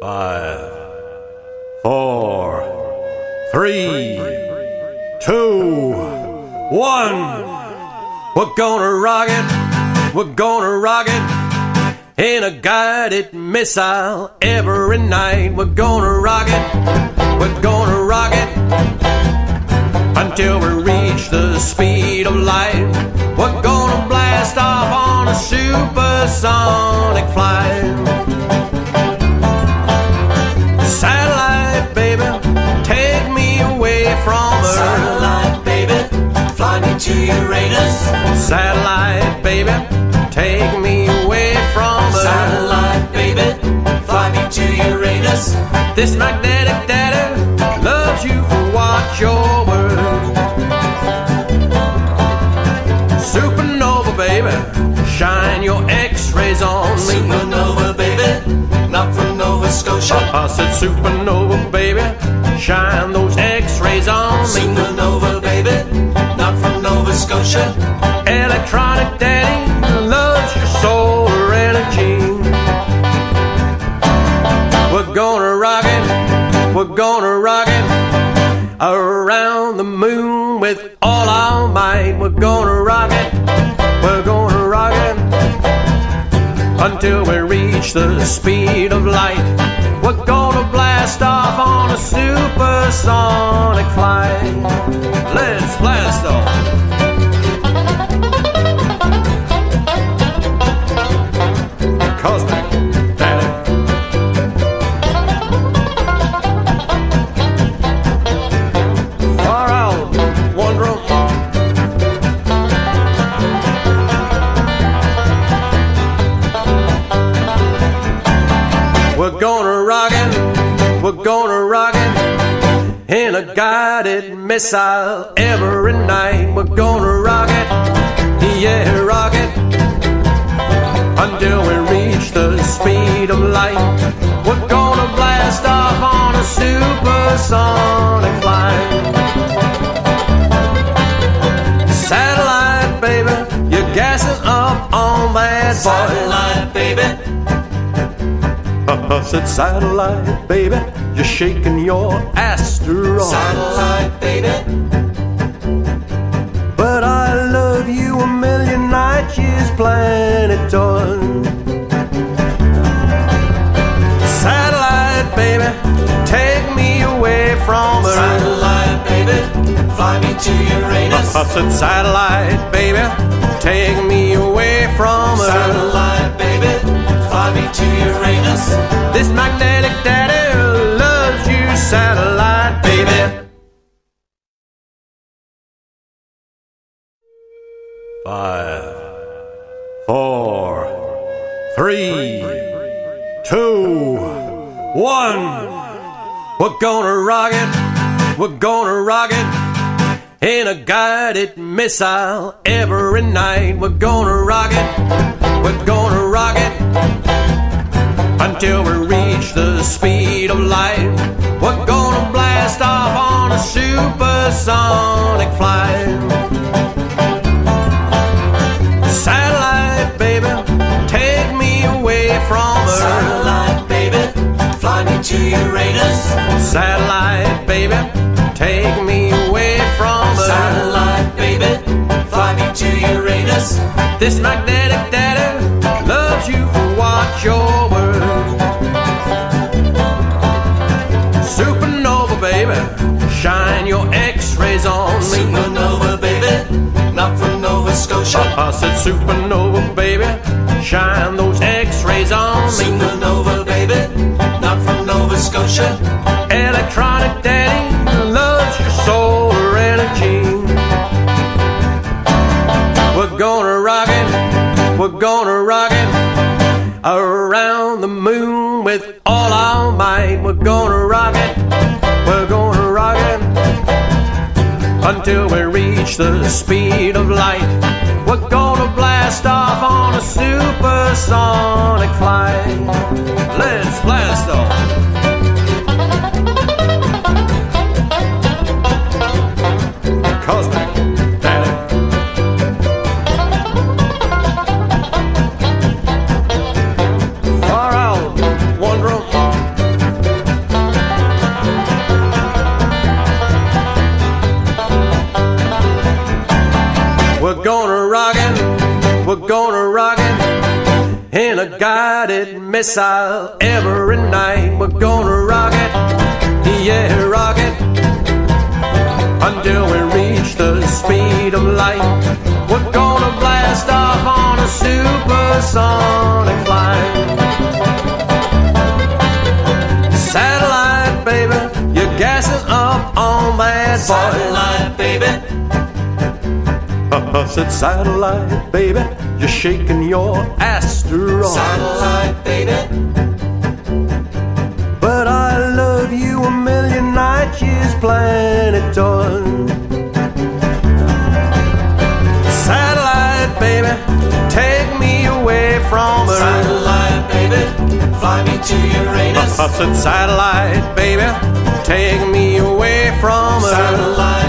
Five, four, three, two, one. We're gonna rock it. We're gonna rock it. In a guided missile every night. We're gonna rock it. We're gonna rock it. Until we reach the speed of light. We're gonna blast off on a supersonic flight. To Uranus. Satellite, baby, take me away from Earth. Satellite, baby, fly me to Uranus. This magnetic daddy loves you for what you're worth. Supernova, baby, shine your X-rays on me. Supernova, baby, not from Nova Scotia. I said supernova, baby, shine those X-rays on me. Supernova, baby, not from Scotia. Electronic daddy loves your solar energy. We're gonna rock it, we're gonna rock it around the moon with all our might. We're gonna rock it, we're gonna rock it until we reach the speed of light. We're gonna blast off on a supersonic flight. Let's blast off. Guided missile every night. We're gonna rock it, yeah, rock it until we reach the speed of light. We're gonna blast off on a supersonic flight. Satellite, baby, you're gassing up on that boy. Satellite, baby, Said satellite, baby, you're shaking your asteroid. satellite, baby, But I love you a million light years, planetoid. Satellite, baby, take me away from Earth. satellite, baby, fly me to Uranus. Said satellite, baby, take me away from Earth. Me to Uranus. This magnetic daddy loves you, satellite, baby. Five, four, three, two, one. We're gonna rock it. We're gonna rock it in a guided missile every night. We're gonna rock it. Supersonic flight. Satellite, baby, take me away from Earth. Satellite, baby, fly me to Uranus. Satellite, baby, take me away from Earth. Satellite, baby, fly me to Uranus. This magnetic daddy loves you for what you're I said supernova, baby, shine those X-rays on me. Supernova, baby, not from Nova Scotia. Electronic daddy loves your solar energy. We're gonna rock it, we're gonna rock it around the moon with all our might. We're gonna rock it, we're gonna rock it until we reach the speed of light. Blast off on a supersonic flight. Let's blast off. A guided missile every night. We're gonna rock it, yeah, rock it, until we reach the speed of light. We're gonna blast off on a supersonic flight. Satellite, baby, you're gassing up on that boy. Satellite, baby. Said satellite, baby, you're shaking your asteroid. Satellite, baby. But I love you a million night years, planetoid. Satellite, baby, take me away from Earth. Satellite, baby. Fly me to Uranus. I said satellite, baby, take me away from Earth.